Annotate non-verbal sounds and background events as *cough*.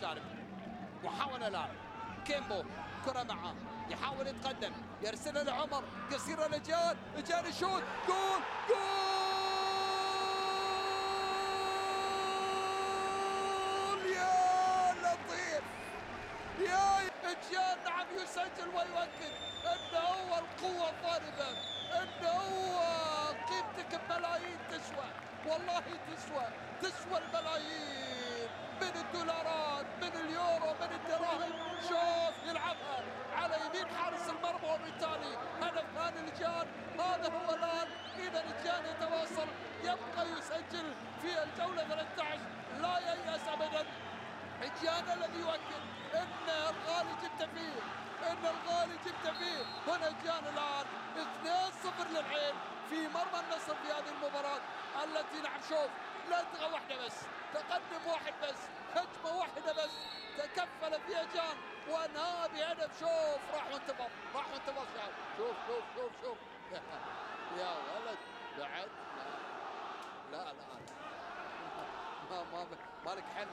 جانب محاولة الآن كيمبو كرة معه يحاول يتقدم يرسلها لعمر قصيرة لجان جان يشوت جول جول! يا لطيف! يا جان نعم يسجل ويؤكد إنه هو القوة الضاربة إنه هو قيمتك بملايين تسوى والله تسوى تسوى الملايين. يمين حارس المرمى الإيطالي هدف ثاني لجان هذا هو الآن. إذا الجان يتواصل. يبقى يسجل في الجولة 13 لا ييأس أبدا. جان الذي يؤكد إن الغالي جبت فيه. إن الغالي جبت فيه. هنا جان الآن. 2-0 للعين في مرمى النصر في هذه المباراة. التي نعم شوف لدغة واحدة بس تقدم واحد بس هجمة واحدة بس تكفل فيها جان وانهى بهدف شوف راح وانتظر راح وانتظر شوف شوف شوف شوف. *laughs* يا ولد بعد لا لا لا. *laughs* ما ما مالك حل